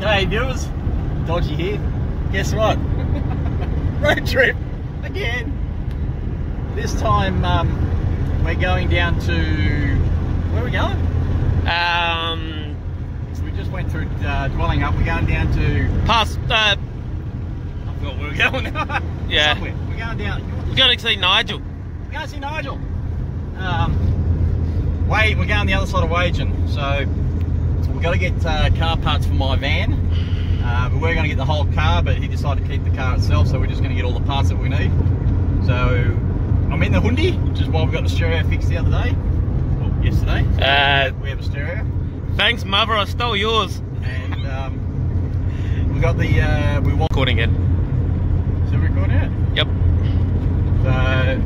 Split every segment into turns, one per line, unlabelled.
G'day viewers, Dodgy here. Guess what? Road trip again. This time um, we're going down to where are we going?
Um,
So we just went through uh, Dwellingup. We're going down to
past, uh,
I forgot where we're going.
Yeah.
Somewhere. We're going down.
we're going to see Nigel.
We're going to see Nigel. Um, Wade, we're going the other side of Wagin. So got to get uh, car parts for my van. Uh, but we're going to get the whole car, but he decided to keep the car itself, so we're just going to get all the parts that we need. So I'm in the Hyundai, which is why we got the stereo fixed the other day, well, yesterday. So
Uh,
we have a stereo,
Thanks, mother. I stole yours.
and um, we got the uh, we want.
Recording it.
So we're recording it.
Yep.
So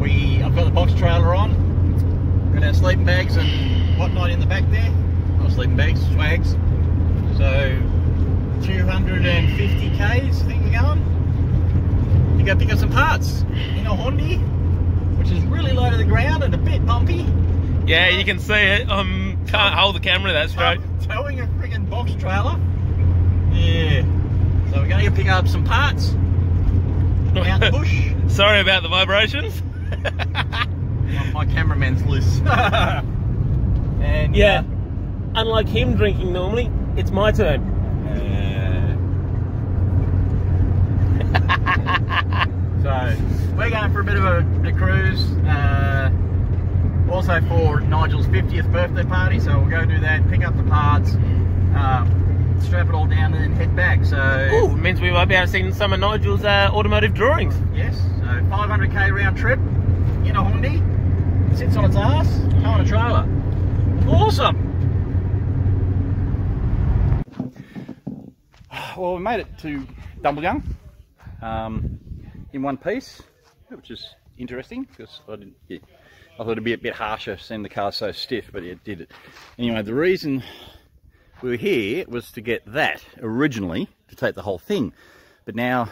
we, I've got the box trailer on, got our sleeping bags and whatnot in the back there. Sleeping bags, swags. So 250 k's, I think we're going. You go pick up some parts in a Honda, which is really low to the ground and a bit bumpy.
Yeah, you can see it. Um, can't hold the camera that straight.
Towing a friggin' box trailer. Yeah. So we're going to pick up some parts out the bush.
Sorry about the vibrations.
My, my cameraman's loose. and
Yeah. Unlike him drinking normally, it's my turn.
uh, so we're going for a bit of a, a cruise. Uh, also for Nigel's 50th birthday party, so we'll go do that, pick up the parts, um, strap it all down, and then head back. So
Ooh, means we might be able to see some of Nigel's uh, automotive drawings.
yes, so 500k round trip in a Hyundai, sits on its ass, on a trailer. Awesome. Well, we made it to Dumbleyung um, in one piece, which is interesting because I didn't. Yeah, I thought it'd be a bit harsher seeing the car so stiff, but it did it. Anyway, the reason we were here was to get that originally to take the whole thing, but now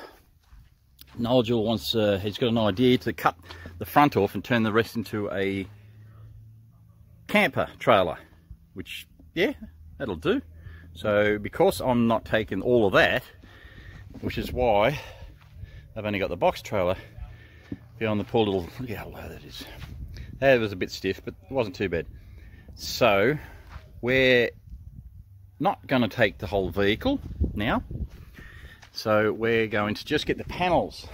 Nigel wants. Uh, he's got an idea to cut the front off and turn the rest into a camper trailer, which yeah, that'll do. So because I'm not taking all of that, which is why I've only got the box trailer beyond the poor little, look how low that is. That was a bit stiff, but it wasn't too bad. So we're not going to take the whole vehicle now. So we're going to just get the panels.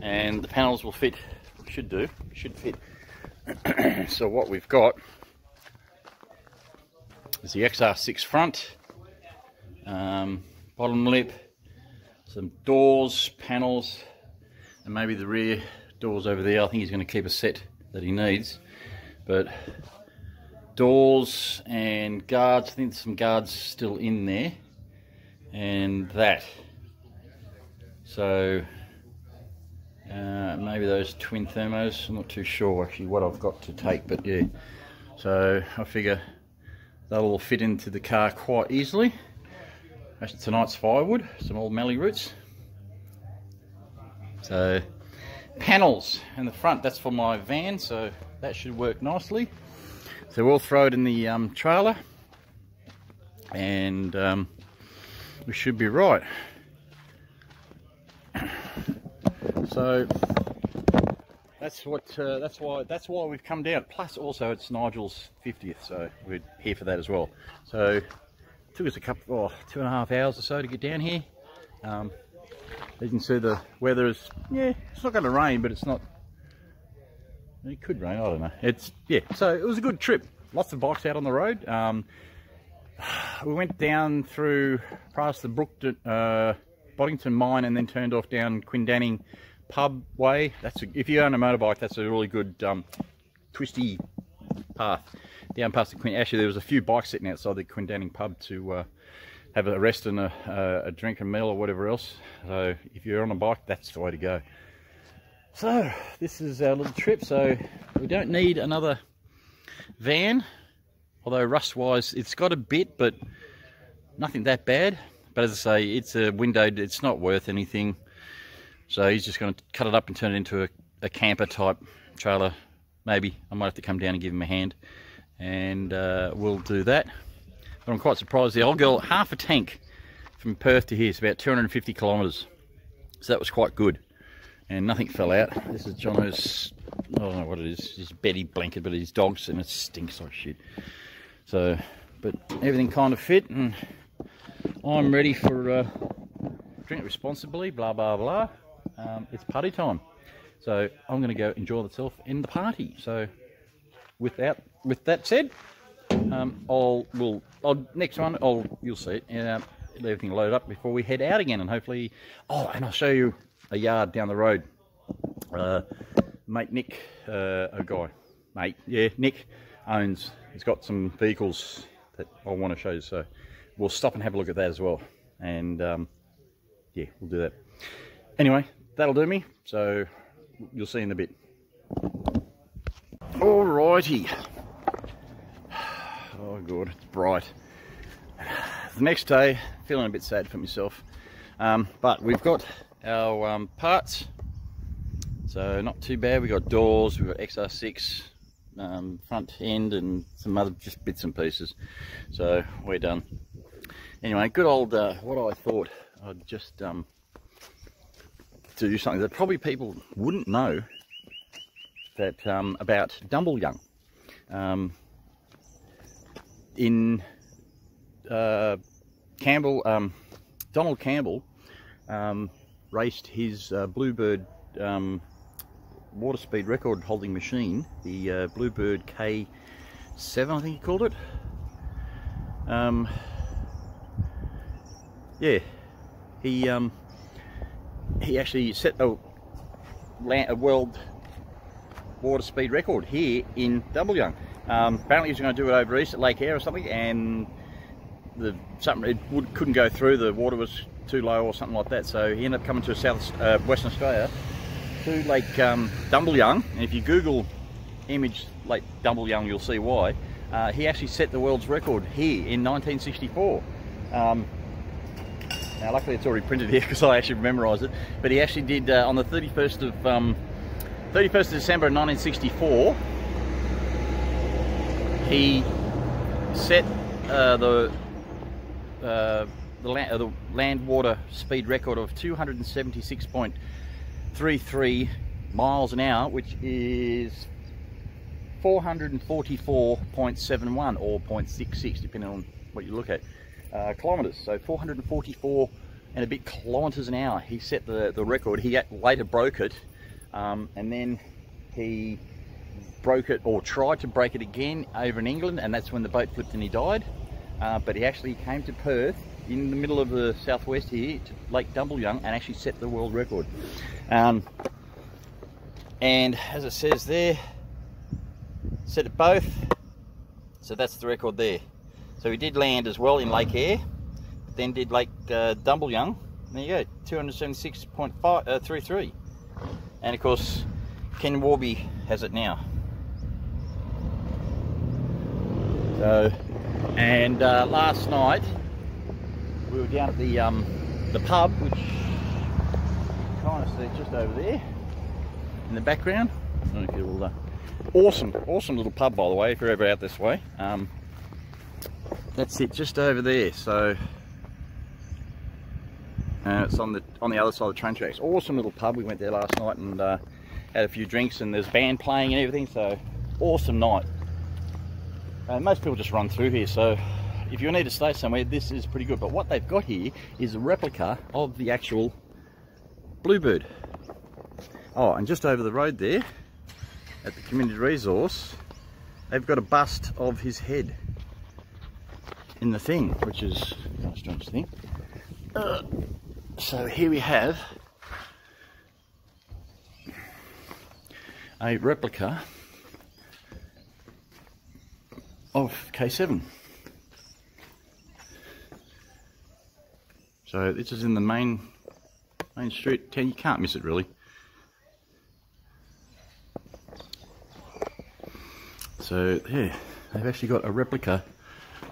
And the panels will fit, should do, should fit. so what we've got is the XR6 front, um, bottom lip, some doors, panels, and maybe the rear doors over there. I think he's going to keep a set that he needs, but doors and guards. I think there's some guards still in there, and that. So uh, maybe those twin thermos. I'm not too sure actually what I've got to take, but yeah. So I figure all fit into the car quite easily. That's tonight's firewood, some old mallee roots. So panels in the front, that's for my van, so that should work nicely. So we'll throw it in the um, trailer and um, we should be right. So that's what uh, that's why that's why we've come down. Plus, also it's Nigel's 50th, so we're here for that as well. So it took us a couple, oh, two and a half hours or so to get down here. Um, as you can see, the weather is yeah, it's not going to rain, but it's not. It could rain. I don't know. It's yeah. So it was a good trip. Lots of bikes out on the road. Um, we went down through past the Brookton, uh, Boddington mine and then turned off down Quindanning pub way. That's a, if you own a motorbike, that's a really good um, twisty path down past the Quin. Actually, there was a few bikes sitting outside the Quindanning pub to uh, have a rest and a, a, a drink and meal or whatever else. So if you're on a bike, that's the way to go. So this is our little trip. So we don't need another van, although rust-wise it's got a bit, but nothing that bad. But as I say, it's a windowed. It's not worth anything. So he's just going to cut it up and turn it into a, a camper type trailer. Maybe I might have to come down and give him a hand, and uh, we'll do that. But I'm quite surprised. The old girl, half a tank from Perth to here, it's about 250 kilometres. So that was quite good. And nothing fell out. This is Jono's, I don't know what it is, his Betty blanket, but his dog's and it stinks like shit. So, but everything kind of fit and I'm ready for uh, drink responsibly, blah, blah, blah. Um, it's party time. So I'm going to go enjoy myself in the party. So without, with that said, um, I'll, will I'll, next one, I'll, you'll see it, uh, everything load up before we head out again and hopefully, oh, and I'll show you a yard down the road. Uh, mate Nick, uh, a guy, mate, yeah, Nick owns, he's got some vehicles that I want to show you. So we'll stop and have a look at that as well. And um, yeah, we'll do that. Anyway, that'll do me. So you'll see in a bit. Alrighty. Oh god, it's bright. The next day, feeling a bit sad for myself. Um, but we've got our um, parts. So not too bad. We've got doors, we've got XR6 um, front end and some other just bits and pieces. So we're done. Anyway, good old, uh, what I thought I'd just um, do something that probably people wouldn't know that um, about Dumbleyung. Um, in uh, Campbell, um, Donald Campbell um, raced his uh, Bluebird um, water speed record holding machine, the uh, Bluebird K7 I think he called it. Um, yeah, he he actually set the a world water speed record here in Young. Um, apparently he was going to do it over east at Lake Eyre or something, and the something it would, couldn't go through. The water was too low or something like that. So he ended up coming to South uh, Western Australia to Lake um, Dumbleyung. And if you Google image Lake Dumbleyung, you'll see why. Uh, he actually set the world's record here in 1964. Um, now, luckily, it's already printed here because I actually memorised it. But he actually did uh, on the 31st of um, 31st of December 1964. He set uh, the uh, the land, uh, the land water speed record of 276.33 miles an hour, which is 444.71 or 0.66, depending on what you look at, uh, kilometres. So 444 and a bit kilometres an hour. He set the, the record. He later broke it, um, and then he broke it or tried to break it again over in England, and that's when the boat flipped and he died. Uh, but he actually came to Perth in the middle of the southwest here to Lake Dumbleyung and actually set the world record. Um, and as it says there, set it both. So that's the record there. So we did land as well in Lake Eyre, then did Lake uh, Dumbleyung. There you go, 276.33. Uh, and of course, Ken Warby has it now. So, and uh, last night we were down at the um, the pub, which kind of see just over there in the background. Awesome, awesome little pub by the way. If you're ever out this way, um, that's it, just over there. So uh, it's on the on the other side of the train tracks. Awesome little pub. We went there last night and uh, had a few drinks, and there's band playing and everything. So awesome night. Uh, most people just run through here, so if you need to stay somewhere, this is pretty good. But what they've got here is a replica of the actual Bluebird. Oh, and just over the road there, at the community resource, they've got a bust of his head in the thing, which is a strange thing. Uh, so here we have a replica of K7. So this is in the main main street town. You can't miss it really. So yeah, they've actually got a replica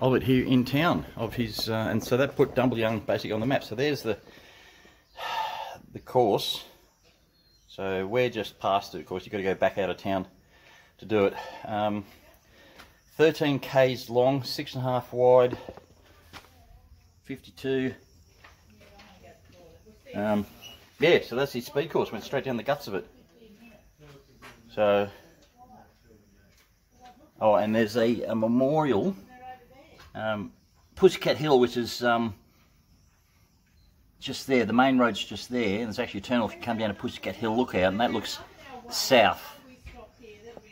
of it here in town of his, uh, and so that put Dumbleyung basically on the map. So there's the the course. So we're just past it. Of course, you've got to go back out of town to do it. Um, 13 k's long, six and a half wide, 52. Um, yeah, so that's his speed course. Went straight down the guts of it. So, oh, and there's a, a memorial, um, Pussycat Hill, which is um, just there. The main road's just there, and there's actually a turn if You come down to Pussycat Hill lookout, and that looks south.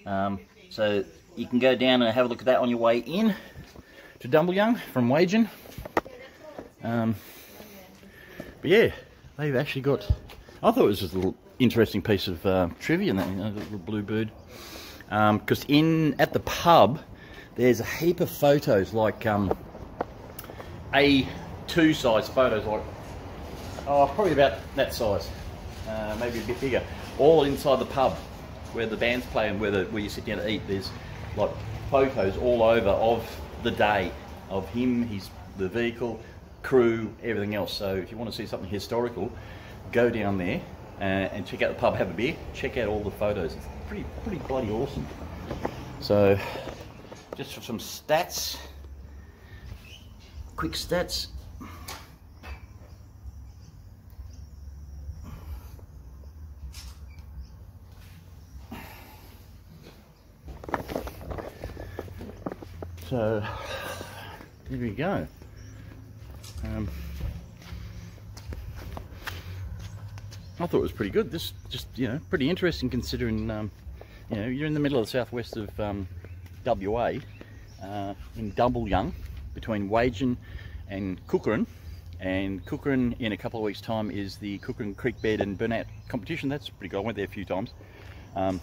Um, so you can go down and have a look at that on your way in to Dumbleyung from Wagin. Um, but yeah, they've actually got. I thought it was just a little interesting piece of uh, trivia, that you know, the little blue bird. Because um, in at the pub, there's a heap of photos, like um, A2 size photos, like oh, probably about that size, uh, maybe a bit bigger, all inside the pub where the band's playing, where, the, where you sit down to eat. There's like photos all over of the day of him, his the vehicle, crew, everything else. So if you want to see something historical, go down there uh, and check out the pub, have a beer, check out all the photos. It's pretty, pretty bloody awesome. So just for some stats, quick stats. So here we go. Um, I thought it was pretty good. This just you know pretty interesting considering um, you know you're in the middle of the southwest of um, WA uh, in Dumbleyung between Wagin and Kukerin and Kukerin in a couple of weeks time is the Kukerin Creek Bed and Burnout competition. That's pretty good. I went there a few times. Um,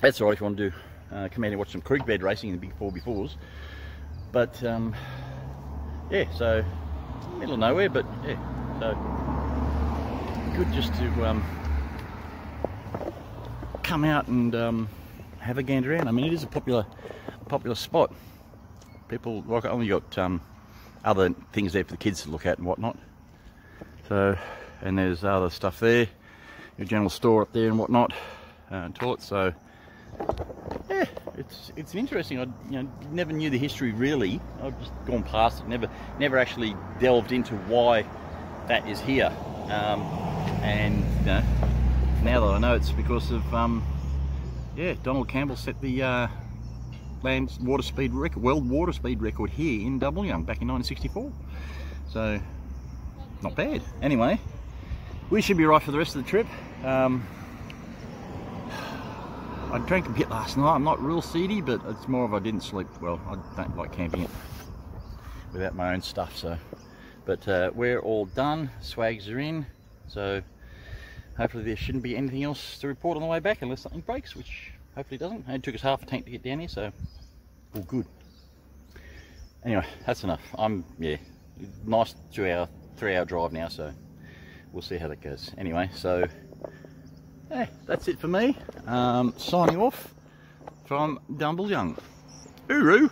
that's alright if you want to do uh, come out and watch some creek bed racing in the big 4x4s. But um, yeah, so middle of nowhere, but yeah, so good just to um, come out and um, have a gander around. I mean, it is a popular popular spot. People like only got um, other things there for the kids to look at and whatnot. So, and there's other stuff there, your general store up there and whatnot, uh, and toilets. So yeah, it's it's interesting. I you know never knew the history really. I've just gone past it. Never never actually delved into why that is here. Um, and you know, now that I know it's because of um, yeah, Donald Campbell set the uh, land water speed record, world water speed record here in Dumbleyung back in 1964. So not bad. Anyway, we should be right for the rest of the trip. Um, I drank a bit last night. I'm not real seedy, but it's more of I didn't sleep well. I don't like camping it without my own stuff. So, but uh, we're all done. Swags are in. So hopefully there shouldn't be anything else to report on the way back unless something breaks, which hopefully doesn't. It took us half a tank to get down here, so all good. Anyway, that's enough. I'm yeah, nice two hour, three hour drive now. So we'll see how that goes. Anyway, so yeah, that's it for me. Um, signing off from Dumbleyung. Uru!